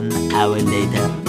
An hour later.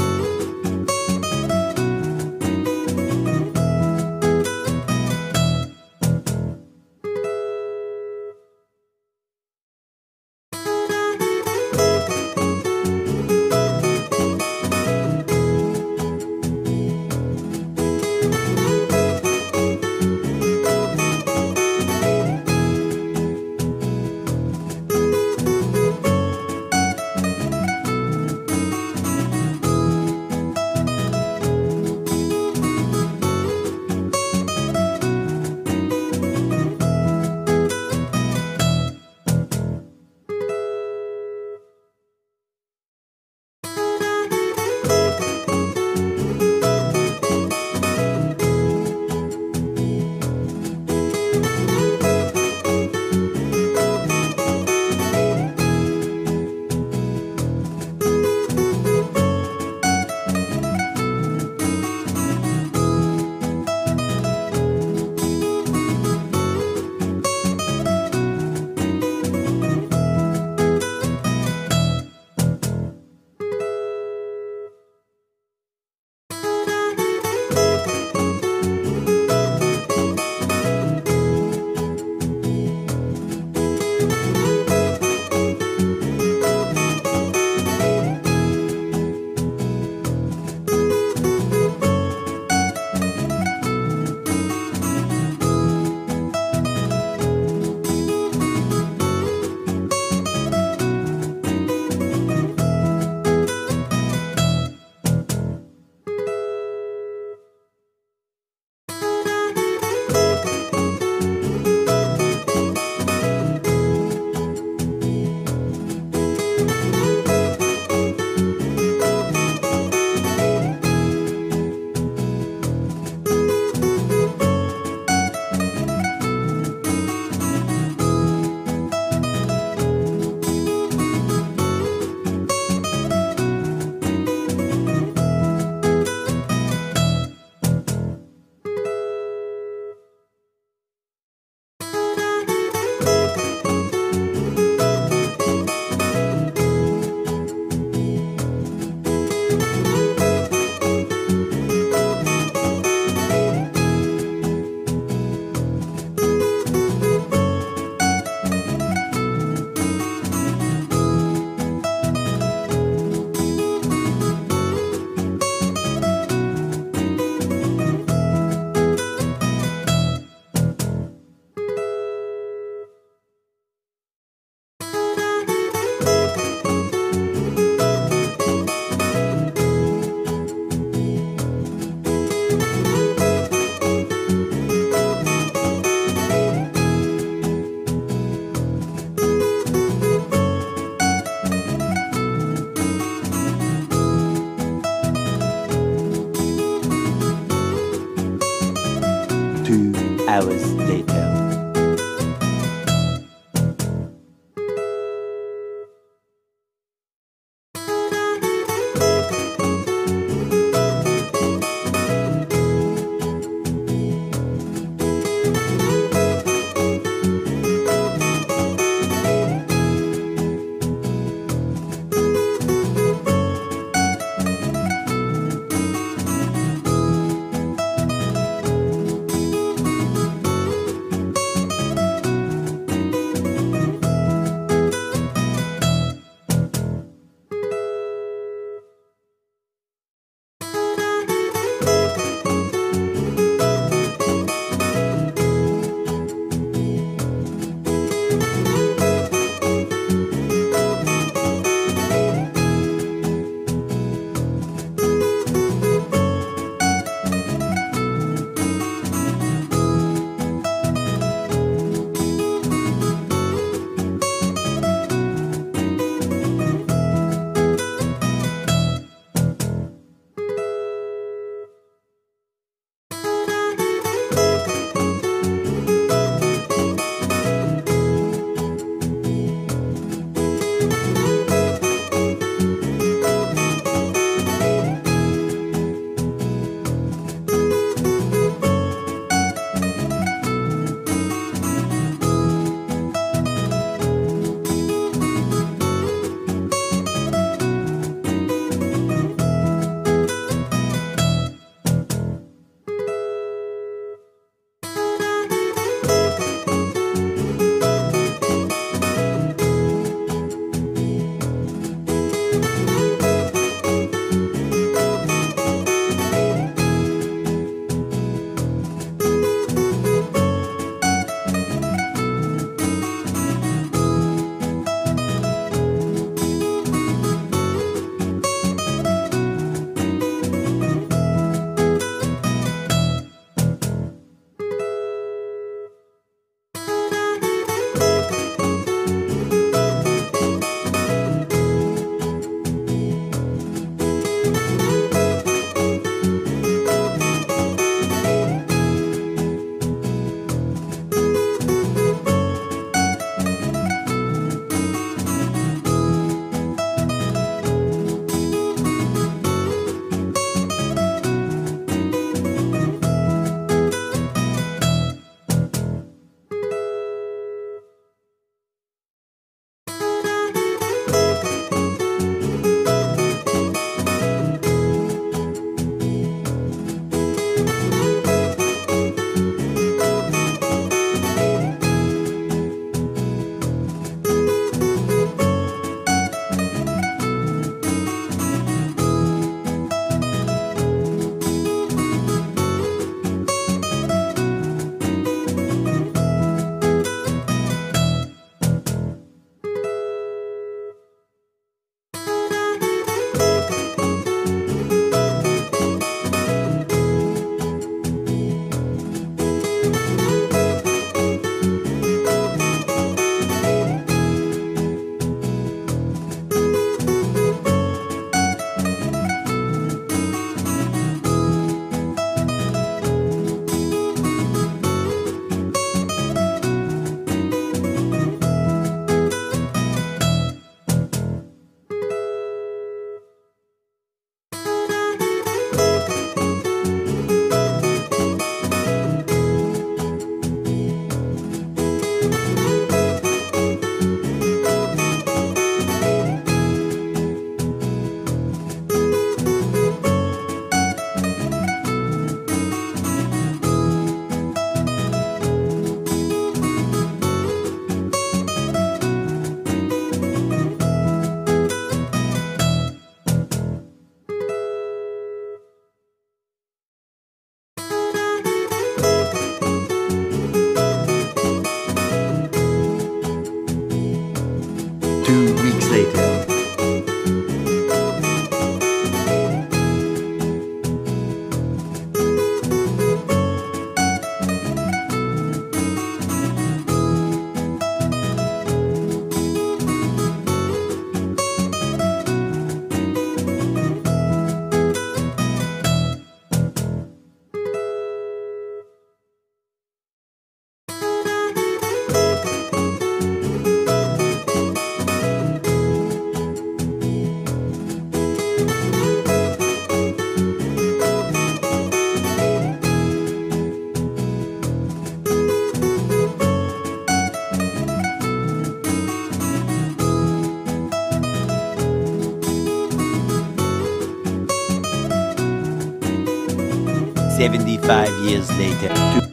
75 years later.